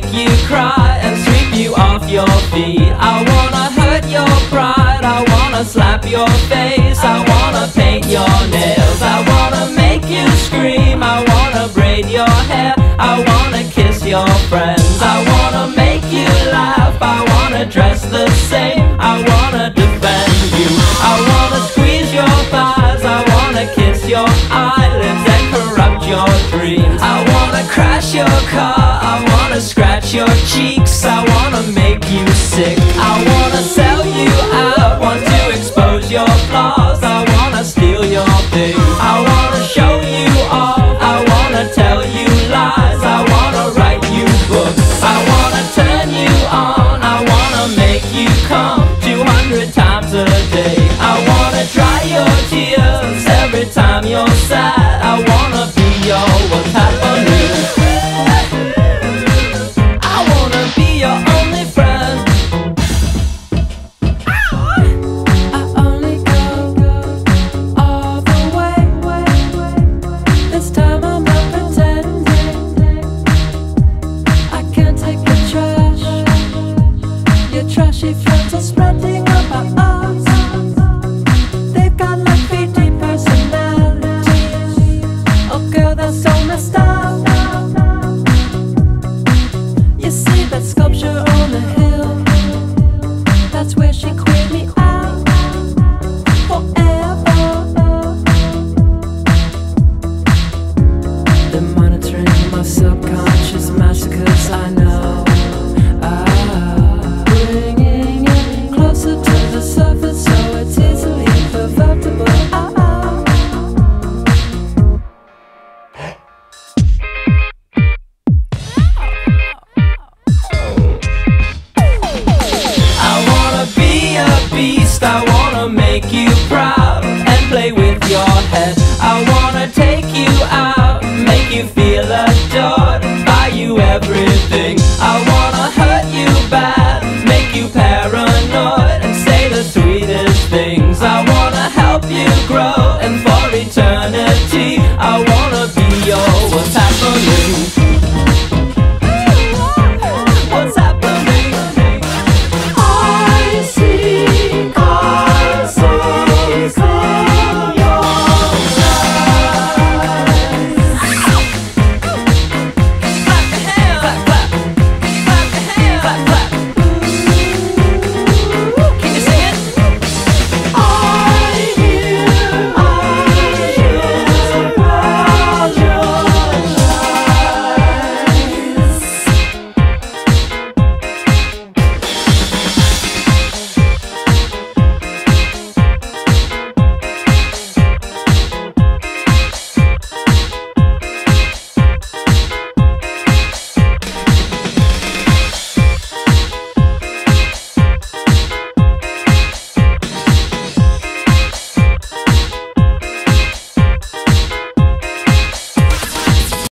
make you cry and sweep you off your feet. I wanna hurt your pride, I wanna slap your face, I wanna paint your nails, I wanna make you scream, I wanna braid your hair, I wanna kiss your friends, I wanna make you laugh, I wanna dress the same, I wanna defend you, I wanna squeeze your thighs, I wanna kiss your eyelids and corrupt your dreams, I wanna crash your car, I wanna scratch your cheeks. I wanna make you sick. I wanna sell you out. Want to expose your flaws. I wanna steal your things. I wanna show you off. I wanna tell you lies. I wanna write you books. I wanna turn you on. I wanna make you come 200 times a day. I wanna dry your tears every time you're sad. I wanna be your what's trashy friends make you proud and play with your head. I wanna take you out, make you feel adored, buy you everything. I wanna hurt you bad, make you paranoid, and say the sweetest things. I wanna help you grow, and for eternity, I